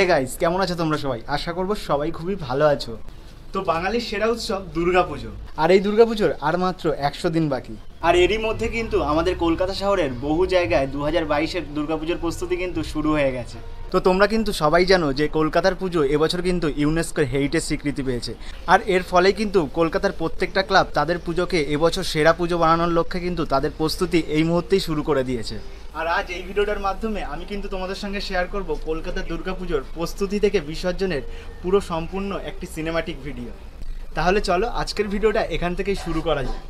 Hey guys কেমন আছো তোমরা সবাই? আশা করব সবাই খুবই ভালো আছো। তো বাঙালির সেরা উৎসব দুর্গাপুজো। আর এই দুর্গাপুজোর আর মাত্র একশো দিন বাকি। আর এরই মধ্যে কিন্তু আমাদের কলকাতা শহরের বহু জায়গায় দু হাজার বাইশের দুর্গাপুজোর প্রস্তুতি কিন্তু শুরু হয়ে গেছে। তো তোমরা কিন্তু সবাই জানো যে কলকাতার পুজো এবছর কিন্তু ইউনেস্কোর হেরিটেজ স্বীকৃতি পেয়েছে। আর এর ফলেই কিন্তু কলকাতার প্রত্যেকটা ক্লাব তাদের পুজোকে এবছর সেরা পুজো বানানোর লক্ষ্যে কিন্তু তাদের প্রস্তুতি এই মুহূর্তেই শুরু করে দিয়েছে। আর আজ এই ভিডিওটার মাধ্যমে আমি কিন্তু তোমাদের সঙ্গে শেয়ার করব কলকাতার দুর্গাপুজোর প্রস্তুতি থেকে বিসর্জনের পুরো সম্পূর্ণ একটি সিনেমাটিক ভিডিও তাহলে চলো আজকের ভিডিওটা এখান থেকেই শুরু করা যাক।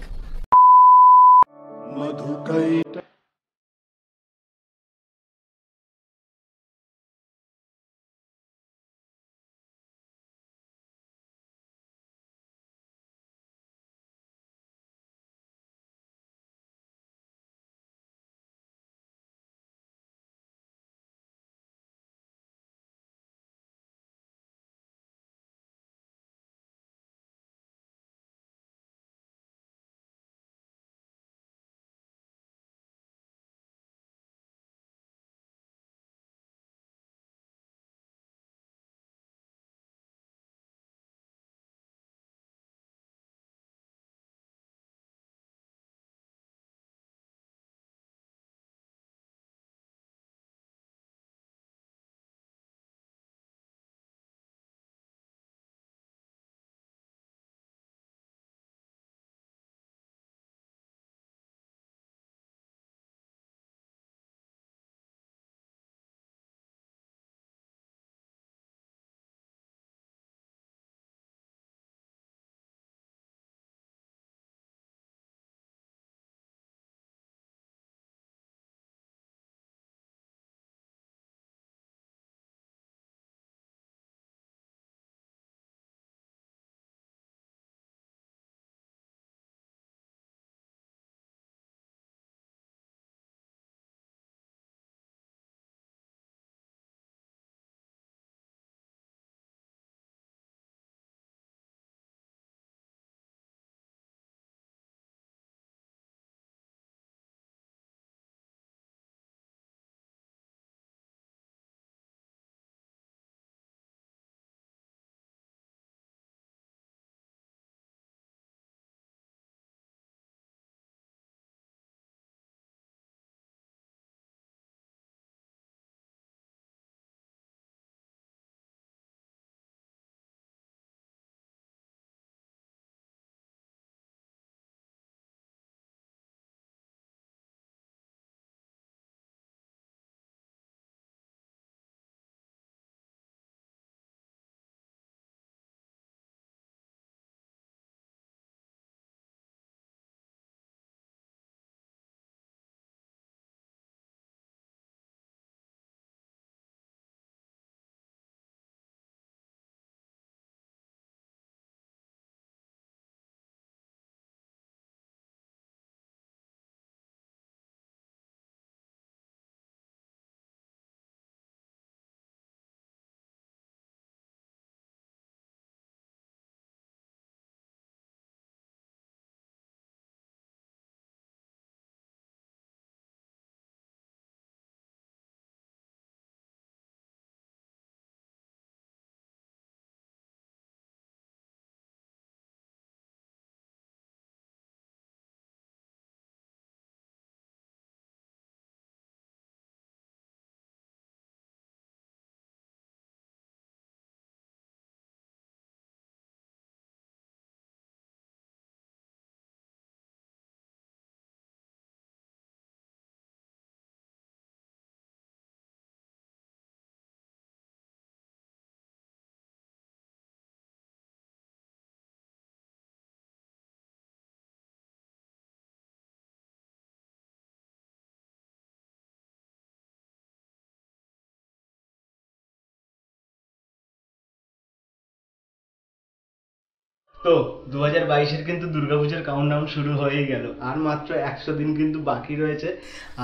তো দু হাজার বাইশের কিন্তু দুর্গাপুজোর কাউন্টডাউন শুরু হয়েই গেল। আর মাত্র একশো দিন কিন্তু বাকি রয়েছে।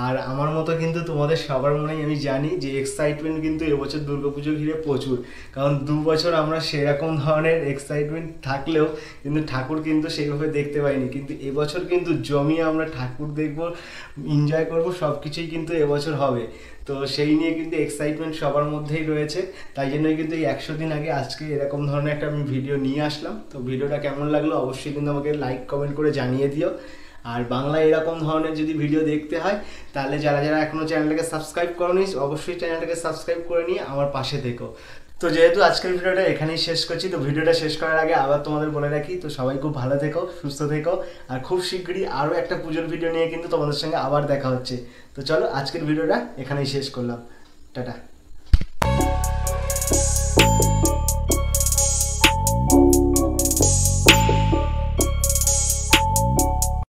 আর আমার মতো কিন্তু তোমাদের সবার মনেই আমি জানি যে এক্সাইটমেন্ট কিন্তু এবছর দুর্গাপুজো ঘিরে প্রচুর। কারণ দু বছর আমরা সেরকম ধরনের এক্সাইটমেন্ট থাকলেও কিন্তু ঠাকুর কিন্তু সেইভাবে দেখতে পাইনি। কিন্তু এবছর কিন্তু জমিয়ে আমরা ঠাকুর দেখব এনজয় করব সব কিছুই কিন্তু এবছর হবে। তো সেই নিয়ে কিন্তু এক্সাইটমেন্ট সবার মধ্যেই রয়েছে। তাই জন্যই কিন্তু এই একশো দিন আগে আজকে এরকম ধরনের একটা আমি ভিডিও নিয়ে আসলাম। তো ভিডিওটা কেমন লাগল অবশ্যই কিন্তু আমাকে লাইক কমেন্ট করে জানিয়ে দিও। আর বাংলা এরকম ধরনের যদি ভিডিও দেখতে হয়, তাহলে যারা যারা এখনও চ্যানেলটাকে সাবস্ক্রাইব করো অবশ্যই চ্যানেলটাকে সাবস্ক্রাইব করে নিয়ে আমার পাশে থেকো। তো যেহেতু আজকের ভিডিওটা এখানেই শেষ করছি, তো ভিডিওটা শেষ করার আগে আবার তোমাদের বলে রাখি, তো সবাই খুব ভালো থেকো, সুস্থ থেকো, আর খুব শীঘ্রই আরও একটা পুজোর ভিডিও নিয়ে কিন্তু তোমাদের সঙ্গে আবার দেখা হচ্ছে। তো চলো আজকের ভিডিওটা এখানেই শেষ করলাম। টাটা।